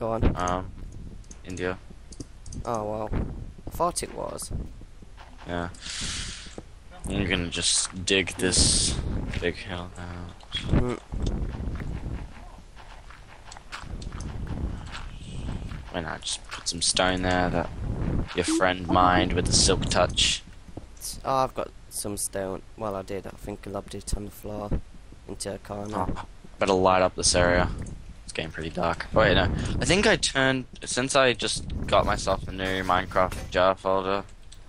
Go on. Um, India. Oh well. I thought it was. Yeah. I'm gonna just dig this big hill out. Mm. Why not just put some stone there that your friend mined with the silk touch? Oh, I've got some stone. Well, I did. I think I lobbed it on the floor into a corner. Oh, better light up this area. It's getting pretty dark. Oh, wait, no. I think I turned since I just got myself a new Minecraft jar folder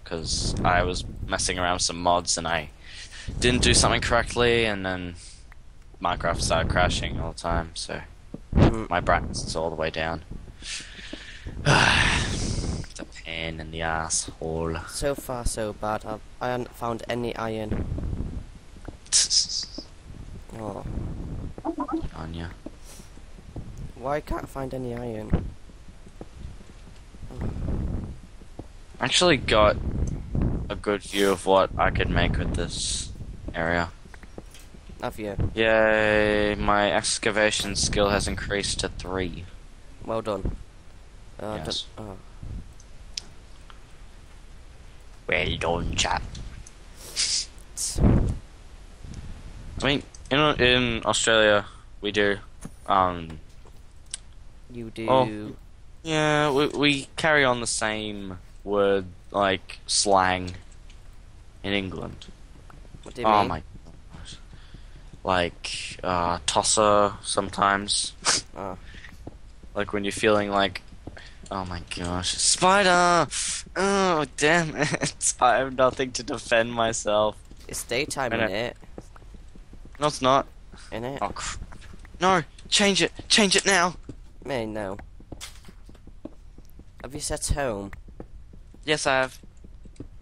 because I was messing around with some mods and I didn't do something correctly, and then Minecraft started crashing all the time. So my brightness is all the way down. it's a pain in the asshole. So far, so bad. I've, I haven't found any iron. Oh, On Anya. Why can't I find any iron? Actually got a good view of what I could make with this area. Have you? Yay, my excavation skill has increased to three. Well done. Uh, Yes. oh. Well done, chap. I mean, in in Australia, we do, um, You do. Oh. yeah, we we carry on the same word like slang in England. What do you oh mean? my gosh. Like uh, tosser sometimes. Oh. like when you're feeling like, oh my gosh, spider! Oh damn it! I have nothing to defend myself. It's daytime, in it? No, it's not. Innit? Oh crap! No, change it! Change it now! Me, no. Have you set home? Yes, I have.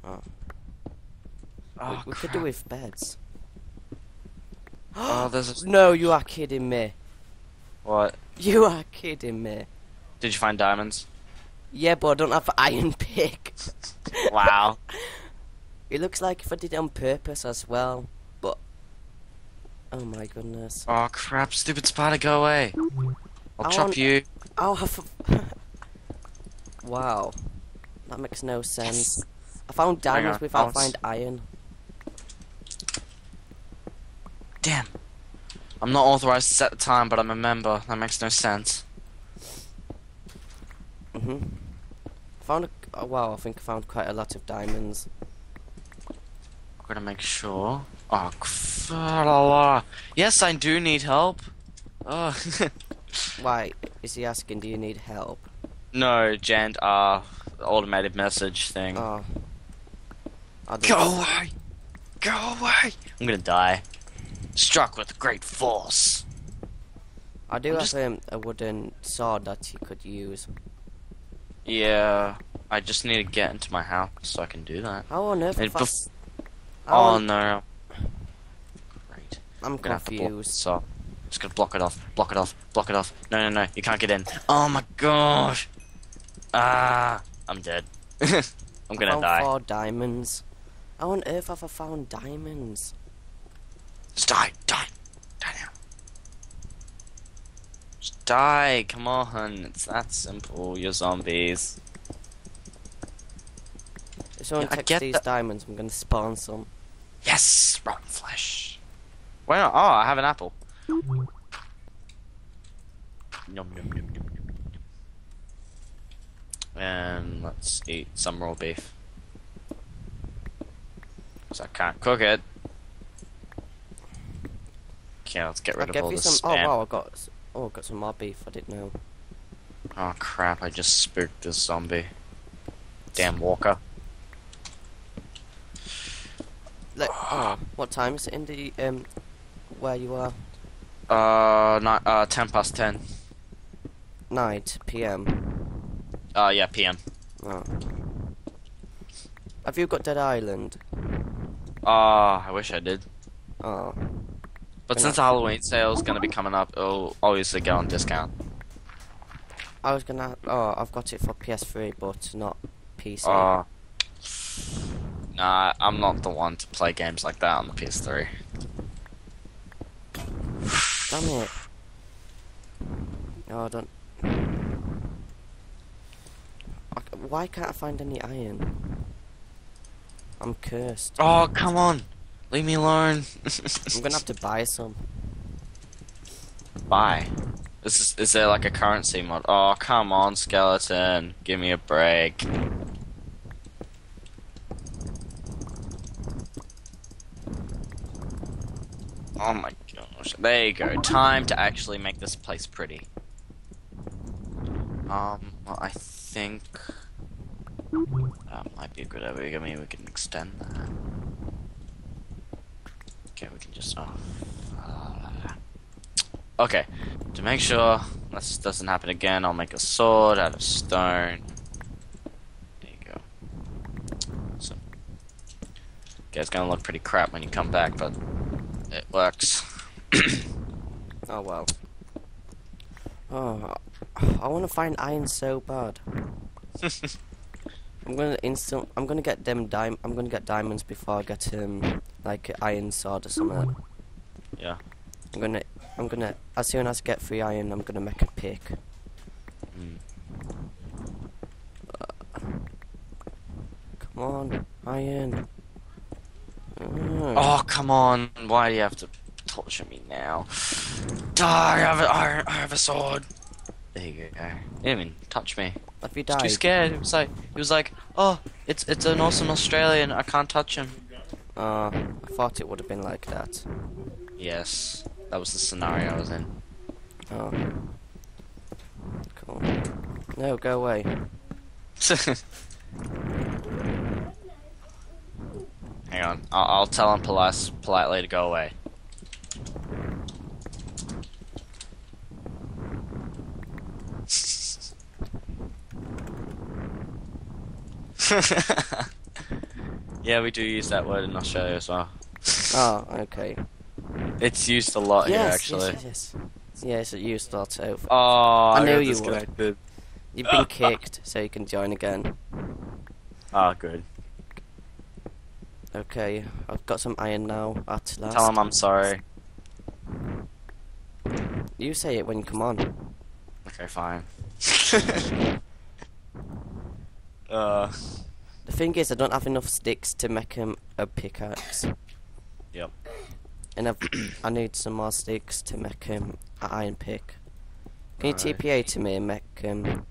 Oh. Oh, we, we could do with beds. Oh, there's a... No, you are kidding me. What? You are kidding me. Did you find diamonds? Yeah, but I don't have iron pick. Wow. It looks like if I did it on purpose as well, but oh my goodness. Oh crap! Stupid spider, go away! I'll I chop want- you. Oh, I f- wow, that makes no sense. I found diamonds on, without I'll find iron. Damn. I'm not authorized to set the time, but I'm a member. That makes no sense. Mhm. Found a oh, wow. I think I found quite a lot of diamonds. I'm gonna make sure. Oh, cf- la, la. yes, I do need help. Oh, Why is he asking? Do you need help? no, Gent, uh, automated message thing. Oh. Go away! Go away! I'm gonna die. Struck with great force. I do I'm have um, a wooden sword that you could use. Yeah, I just need to get into my house so I can do that. How on earth? If I- oh on- no. Great. I'm I'm gonna have to block confused. this off. Just gonna block it off, block it off, block it off. No, no, no, you can't get in. Oh my gosh! Ah, I'm dead. I'm gonna found die. four diamonds. How on earth have I found diamonds? Just die, die, die now. Just die, come on, it's that simple, you're zombies. If someone Yeah, I takes get these diamonds, I'm gonna spawn some. Yes, rotten flesh. Why not? Oh, I have an apple. Nom, nom, nom, nom, nom. And let's eat some raw beef. Because I can't cook it. Okay, let's get I'll rid of give all this some. Oh wow, I got. Oh, I got some more beef. I didn't know. Oh crap, I just spooked this zombie. Damn walker. Like, oh, what time is it in the um, where you are? Uh, not, uh, 10 past 10. Night, p.m. Uh, yeah, PM. Oh. Have you got Dead Island? Uh, I wish I did. Oh, But since the Halloween sale is going to be coming up, it'll obviously go on discount. I was gonna. Oh, I've got it for PS3, but not PC. Uh, nah, I'm not the one to play games like that on the PS3. Damn it. Oh, I don't. Why can't I find any iron? I'm cursed. Oh, come on. Leave me alone. I'm gonna have to buy some. Buy. Is, is, is there like a currency mod? Oh, come on, skeleton. Give me a break. Oh my gosh. There you go. Time to actually make this place pretty. Um, well, I think that might be a good idea. I mean, we can extend that. Okay, we can just. Oh, uh, okay, to make sure this doesn't happen again, I'll make a sword out of stone. There you go. So, okay, it's gonna look pretty crap when you come back, but it works. Oh well. Oh, I want to find iron so bad. I'm gonna instant. I'm gonna get them dim. I'm gonna get diamonds before I get um like iron sword or something. Yeah. I'm gonna. I'm gonna. As soon as I get free iron, I'm gonna make a pick. Mm. Come on, iron. Oh, come on. Why do you have to torture me now? Die, I have a, I I have a sword. There you go. He didn't even touch me. Have you Too scared. He was like, he was like, oh, it's it's an awesome Australian. I can't touch him. Oh, I thought it would have been like that. Yes, that was the scenario I was in. Oh. Cool. No, go away. Hang on, I'll, I'll tell him polite, politely to go away. yeah, we do use that word in Australia as well. Oh, okay. It's used a lot here, actually. yes, yes, yes. Yes, you start out. Oh, I knew got you would. You've been kicked, so you can join again. Oh, good. Okay, I've got some iron now. At last. Tell him I'm sorry. You say it when you come on. Okay, fine. uh, The thing is, I don't have enough sticks to make him a pickaxe. Yep. And I've, I need some more sticks to make him an iron pick. Can you Alright. TPA to me and make um,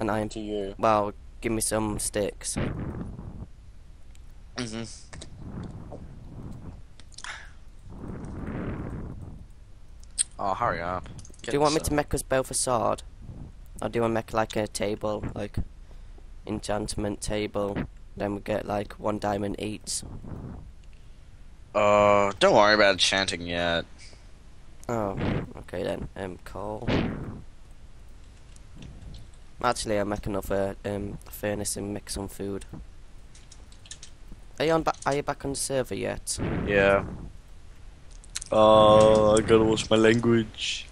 an iron? to you. Well, give me some sticks. Mm-hmm. Oh, hurry up. do you want me to make us both a sword? Or do you want to make like a table, like enchantment table? Then we get like one diamond each. Uh, don't worry about chanting yet. Oh, okay then. Um, coal. Actually, I'll make another um furnace and make some food. Are you on? Are you back on the server yet? Yeah. Oh, I gotta watch my language.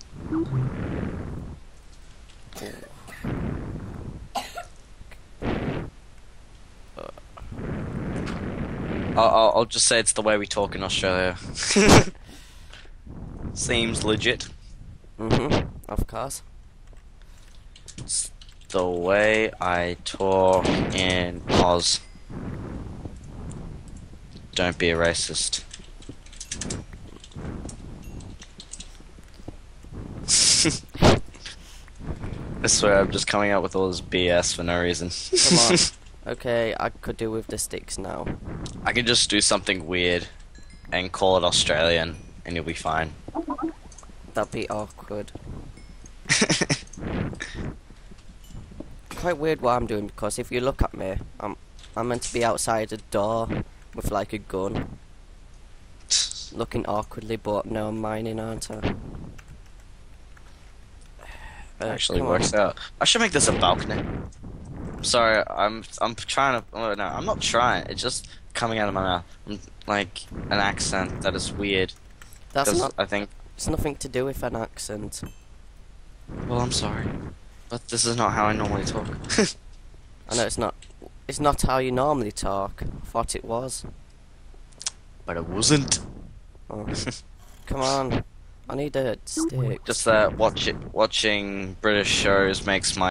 I'll, I'll, I'll just say it's the way we talk in Australia. Seems legit. Mhm. Of course. It's the way I talk in Oz. Don't be a racist. I swear I'm just coming out with all this BS for no reason. Come on. Okay, I could do with the sticks now. I can just do something weird and call it Australian and you'll be fine. That'd be awkward. Quite weird what I'm doing because if you look at me, I'm I'm meant to be outside a door with like a gun, looking awkwardly, but no, I'm mining, aren't I? Uh, actually works on. out. I should make this a balcony. Sorry, I'm I'm trying to. Oh, no, I'm not trying. It's just coming out of my mouth. I'm, like an accent that is weird. That's 'cause not. I think. It's nothing to do with an accent. Well, I'm sorry, but this is not how I normally talk. I know it's not. It's not how you normally talk. I thought it was. but it wasn't. Oh. Come on. I need a stick. Just that watch it, watching British shows makes my